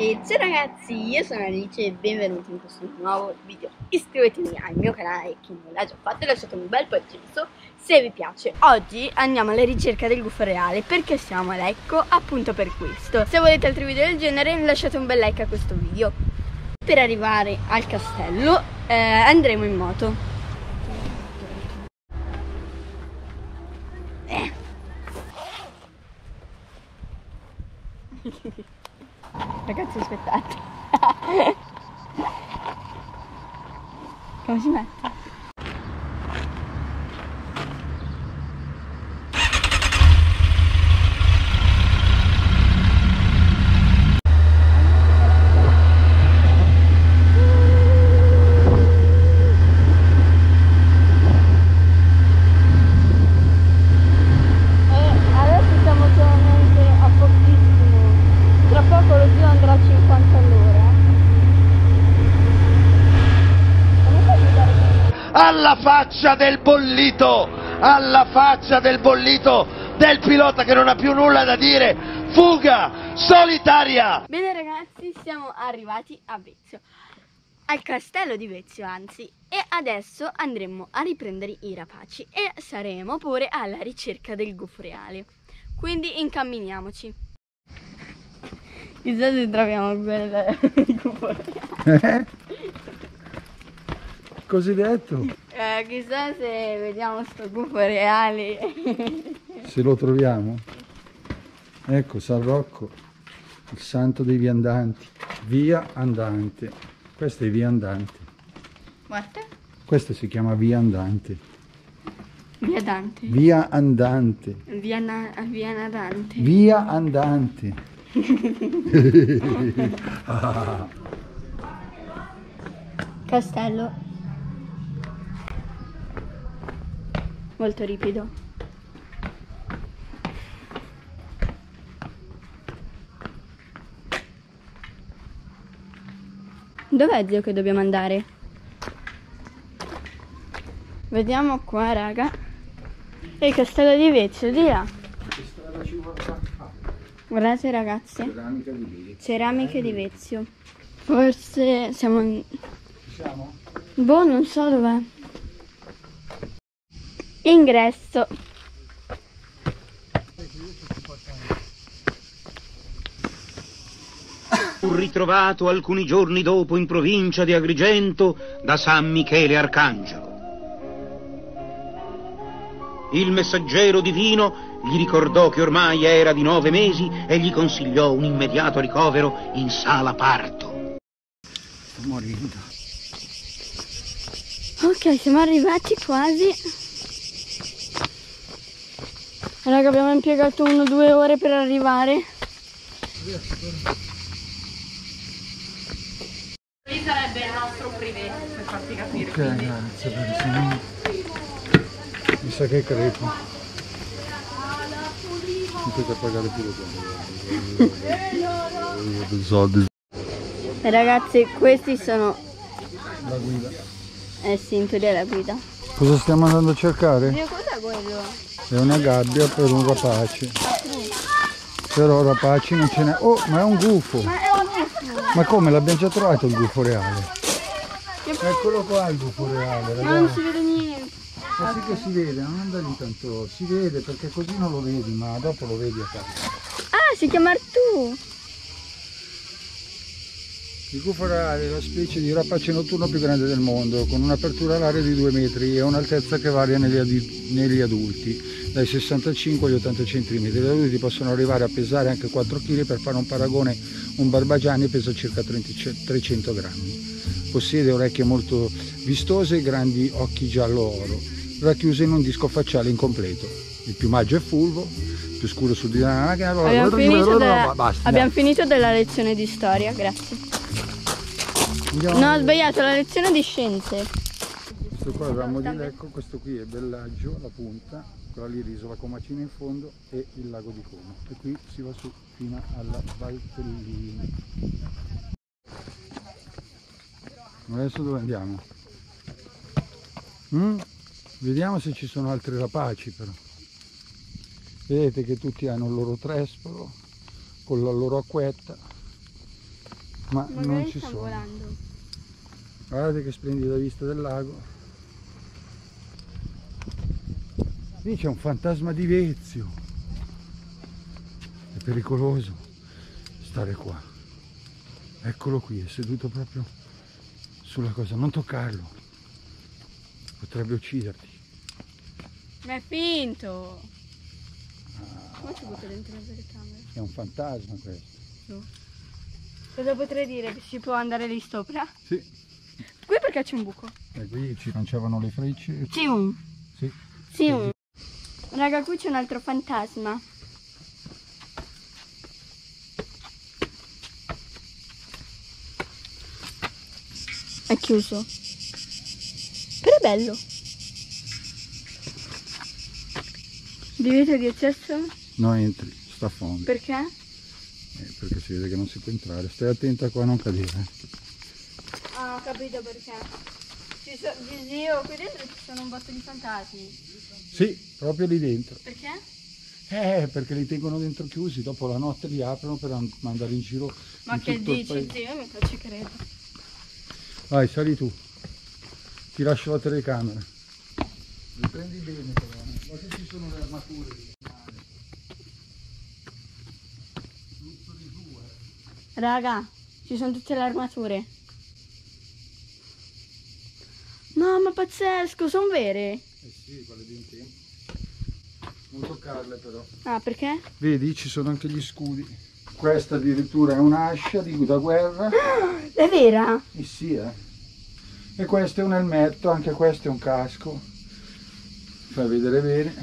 E ciao ragazzi, io sono Alice e benvenuti in questo nuovo video. Iscrivetevi al mio canale, chi non l'ha già fatto lasciate un bel pollice se vi piace. Oggi andiamo alla ricerca del gufo reale perché siamo a Lecco appunto per questo. Se volete altri video del genere lasciate un bel like a questo video. Per arrivare al castello eh, andremo in moto. Ragazzi aspettate. Come si mette? Faccia del bollito, alla faccia del bollito del pilota che non ha più nulla da dire, fuga solitaria! Bene ragazzi, siamo arrivati a Vezio, al castello di Vezio anzi, e adesso andremo a riprendere i rapaci e saremo pure alla ricerca del gufo reale. Quindi incamminiamoci. Chissà se troviamo quel gufo reale. Cosiddetto. Eh, chissà se vediamo sto gufo reale. se lo troviamo. Ecco San Rocco, il santo dei viandanti. Via andante. Questa è via andante. Guarda. Questa si chiama via andante. Via Dante. Via andante. Via, na via nadante. Via andante. Castello molto ripido. Dov'è zio che dobbiamo andare? Vediamo qua raga. E il castello di Vezio, di là. Guardate ragazzi. Ceramica di Vezio. Ceramiche di Vezio. Forse siamo in... Siamo? Boh, non so dov'è. Ingresso. Fu ritrovato alcuni giorni dopo in provincia di Agrigento da San Michele Arcangelo. Il messaggero divino gli ricordò che ormai era di nove mesi e gli consigliò un immediato ricovero in sala parto. Sto morendo. Ok, siamo arrivati quasi. Raga abbiamo impiegato uno o due ore per arrivare. Lì sarebbe il nostro privé per farti capire. Ok grazie perché sennò mi sa che crepo. Non potete pagare più lo soldi. Ragazzi questi sono La guida. eh sì, in teoria la guida. Cosa stiamo andando a cercare? Cos'è quello? È una gabbia per un rapace. Però rapaci non ce n'è. Oh, ma è un gufo! Ma è un gufo! Ma come? L'abbiamo già trovato il gufo reale? Eccolo qua il gufo reale, Ma non si ragazzi. vede niente. Ma sì che si vede, non andare lì tanto, si vede perché così non lo vedi, ma dopo lo vedi a casa. Ah, si chiama Artù! Il gufo reale è la specie di rapace notturno più grande del mondo, con un'apertura alaria di 2 metri e un'altezza che varia negli, adi- negli adulti, dai 65 agli 80 cm. Gli adulti possono arrivare a pesare anche 4 kg, per fare un paragone un barbagianni pesa circa 30 300 grammi. Possiede orecchie molto vistose e grandi occhi giallo-oro, racchiuse in un disco facciale incompleto. Il piumaggio è fulvo, più scuro sul di Abbiamo finito, della, basta. abbiamo finito della lezione di storia, grazie. Andiamo. No, ho sbagliato, la lezione di scienze. Questo qua è il ramo di Lecco, questo qui è Bellaggio, la punta, quella lì l'isola Comacina in fondo e il lago di Como. E qui si va su fino alla Valtellina. Adesso dove andiamo? Mm? Vediamo se ci sono altri rapaci però. Vedete che tutti hanno il loro trespolo con la loro acquetta ma non Magari ci sta sono. volando. Guardate che splendida vista del lago. Lì c'è un fantasma di Vezio. È pericoloso stare qua. Eccolo qui, è seduto proprio sulla cosa. Non toccarlo. Potrebbe ucciderti. Ma è finto! Come ci butta dentro la telecamera? È un fantasma questo. Cosa potrei dire? Che si può andare lì sopra? Sì. Qui perché c'è un buco? E qui ci lanciavano le frecce. Sì, un. Sì. Sì, un. Raga, qui c'è un altro fantasma. È chiuso. Però è bello. Divieto di accesso? No, entri, sta a fondo. Perché? Eh, perché si vede che non si può entrare. Stai attenta qua a non cadere. Ho capito perché. Ci so, zio, qui dentro ci sono un botto di fantasmi. Sì, proprio lì dentro. Perché? Eh, perché li tengono dentro chiusi, dopo la notte li aprono per an- mandare in giro Ma in che tutto il dici, paese. zio? Io mica ci credo. Vai, sali tu. Ti lascio la telecamera. Li prendi bene però. eh. Guarda che ci sono le armature. di mare. Tutto di giù, eh. Raga, ci sono tutte le armature. No, ma pazzesco, sono vere. Eh sì, quelle di un tempo. Non toccarle però. Ah, perché? Vedi, ci sono anche gli scudi. Questa addirittura è un'ascia di da guerra. È vera? Eh sì, eh. E questo è un elmetto, anche questo è un casco. Fai vedere bene.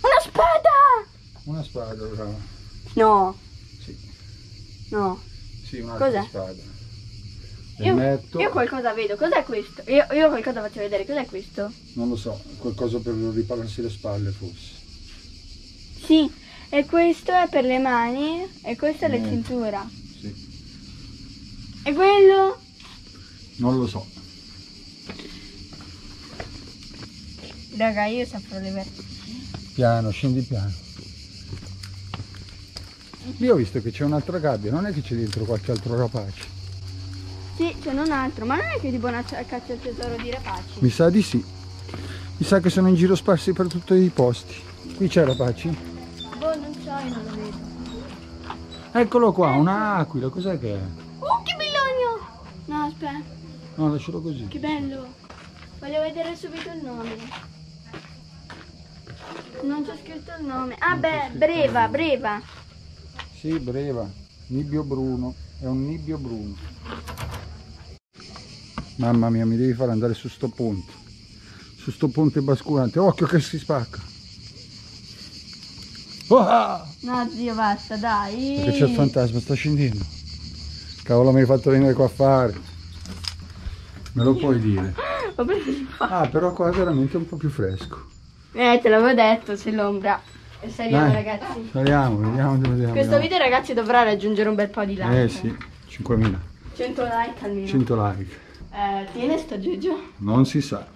Una spada! Una spada, brava. No, Sì, no. sì un'altra spada. Io, Elmetto, io qualcosa vedo. Cos'è questo? Io, io qualcosa faccio vedere. Cos'è questo? non lo so, qualcosa per ripararsi le spalle forse. Sì, e questo è per le mani e questa è la cintura. Sì, E quello? non lo so. Raga, io saprò le ver- Piano, scendi piano. Lì ho visto che c'è un'altra gabbia, non è che c'è dentro qualche altro rapace. Sì, c'è un altro, ma non è che una c- caccia al tesoro di rapaci. Mi sa di sì. Mi sa che sono in giro sparsi per tutti i posti. Qui c'è rapaci? Boh, non so, io non lo vedo. Eccolo qua, un'aquila, cos'è che è? Oh, che bellogno! No, aspetta, No, lascialo così. che bello. Voglio vedere subito il nome. Non c'è scritto il nome. Ah, beh, Breva, Breva. Sì, breva. Nibbio bruno. È un nibbio bruno. Mamma mia, mi devi far andare su sto ponte. Su sto ponte basculante. Occhio che si spacca. Ah! No, zio, basta, dai. Perché c'è il fantasma, sta scendendo. Cavolo, mi hai fatto venire qua a fare. Me lo puoi dire. Ah, però qua è veramente un po' più fresco. Eh, te l'avevo detto, c'è l'ombra. E saliamo, Dai, ragazzi. Saliamo, vediamo dove andiamo. Questo video, ragazzi, dovrà raggiungere un bel po' di like. Eh sì, 5.000. 100 like almeno. 100 like. Eh, tiene sto Giugio. Non si sa.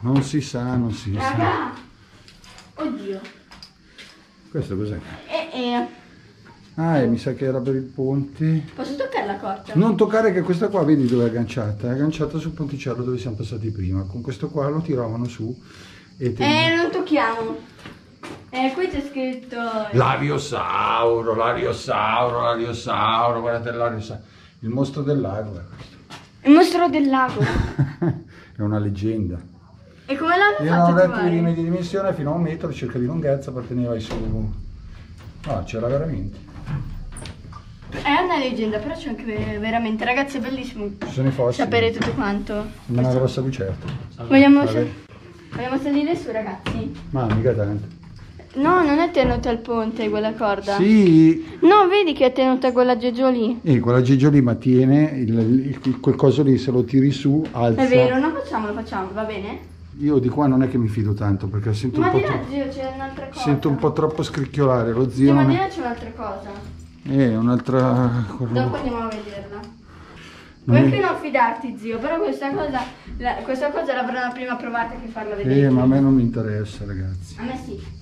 Non si sa, non si sa. Raga! Oddio. Questo cos'è? E, e, Ah, mi sa che era per il ponte. posso toccare la corda? Non toccare che questa qua, vedi dove è agganciata? È agganciata sul ponticello dove siamo passati prima. Con questo qua lo tiravano su e te... Eh, non tocchiamo. Eh, qui c'è scritto... L'ariosauro, l'ariosauro, l'ariosauro, guardate l'ariosauro. Il mostro del lago è questo. Il mostro del lago. è una leggenda. e come l'hanno fatto rettile di trovare? media dimensione fino a un metro, circa di lunghezza, apparteneva ai suoi... No, c'era veramente. È una leggenda, però c'è anche veramente. Ragazzi, è bellissimo Ci sono i fossili. sapere tutto quanto. Una grossa lucerta. Vogliamo, Vabbè. vogliamo salire su, ragazzi? Ma mica tanto. No, non è tenuta al ponte quella corda. Sì, No, vedi che è tenuta quella Giorgio lì. e quella Gigio lì, ma tiene il, il- quel coso lì, se lo tiri su, alza. È vero, non facciamolo, facciamo, va bene? Io di qua non è che mi fido tanto perché sento un Ma po', di là, zio, c'è un'altra cosa. sento un po' troppo scricchiolare. Lo Sì, zio ma non di là c'è un'altra cosa. Eh, un'altra. Dopo andiamo a vederla. Non Puoi anche non fidarti, zio, però questa cosa, la- questa cosa l'avranno prima provata che farla vedere. Eh, ma a me non mi interessa, ragazzi. A me sì.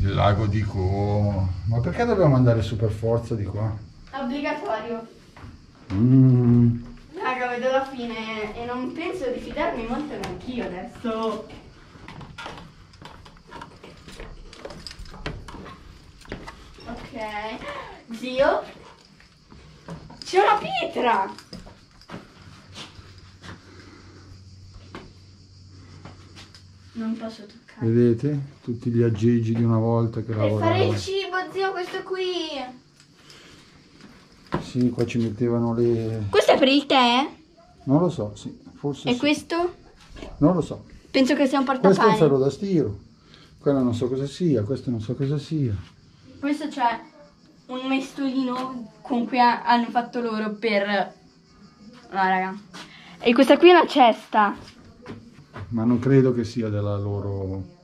Il lago di Como. Ma perché dobbiamo andare su per forza di qua? Obbligatorio. Mm. Raga, vedo la fine e non penso di fidarmi molto neanch'io adesso. Ok. Zio? C'è una pietra! Non posso toccare. Vedete? Tutti gli aggeggi di una volta che E fare lavoravano. il cibo, zio, questo qui. Sì, qua ci mettevano le... Questo è per il tè? Non lo so, sì, forse E sì. questo? Non lo so. Penso che sia un Questo è un portapane. ferro da stiro. Quello non so cosa sia, questo non so cosa sia. Questo c'è un mestolino con cui ha- hanno fatto loro per... No, raga. E questa qui è una cesta. Ma non credo che sia della loro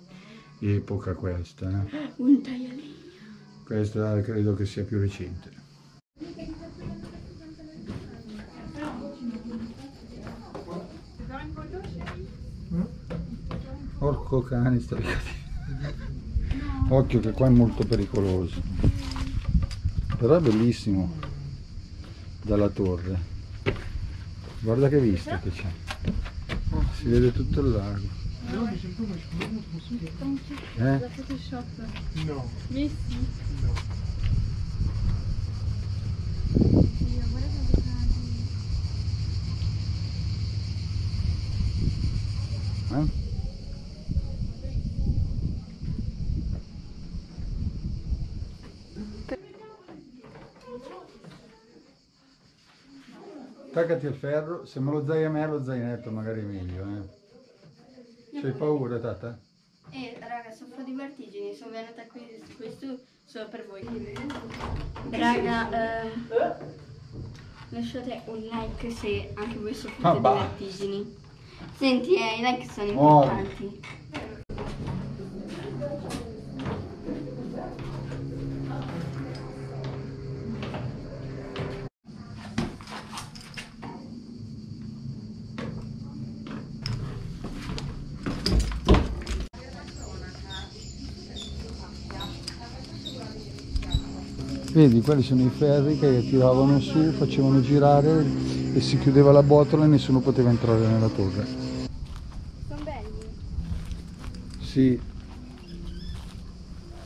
epoca questa. eh. Un tagliolino. Questa credo che sia più recente. Porco cane, sta Occhio che qua è molto pericoloso. Però è bellissimo dalla torre. Guarda che vista che c'è. Si vede tutto il lago. Eh? Eh? Attaccati al ferro, se me lo dai a me lo zainetto magari è meglio, eh. C'hai paura, tata? Eh, raga, soffro di vertigini, sono venuta qui questo solo per voi. Raga, eh, lasciate un like se anche voi soffrite Ah, di vertigini. Senti, eh, i like sono importanti. Vedi, quelli sono i ferri che tiravano su, facevano girare e si chiudeva la botola e nessuno poteva entrare nella torre. Sono belli. Sì,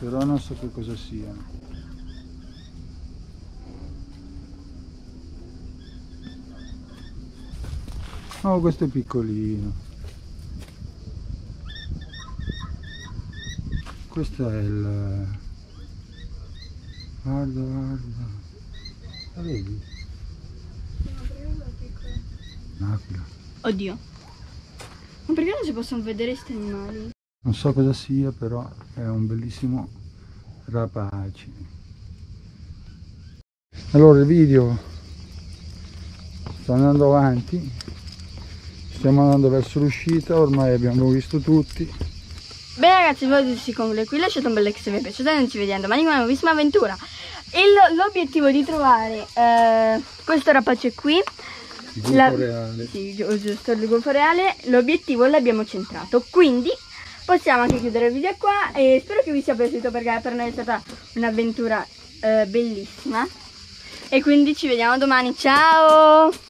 però non so che cosa siano. Oh, questo è piccolino. Questo è il... Guarda, guarda. La vedi? Un'aquila. Oddio. Ma perché non si possono vedere questi animali? Non so cosa sia, però è un bellissimo rapace. Allora il video sta andando avanti, stiamo andando verso l'uscita, ormai abbiamo visto tutti. Bene ragazzi, il video si conclude qui, lasciate un bel like se vi è piaciuto e noi ci vediamo domani con una nuovissima avventura. L'obiettivo di trovare eh, questo rapace qui, Il La- reale. sì, giu- giusto, il golfo reale, l'obiettivo l'abbiamo centrato, quindi possiamo anche chiudere il video qua e spero che vi sia piaciuto perché per noi è stata un'avventura eh, bellissima. E quindi ci vediamo domani, ciao!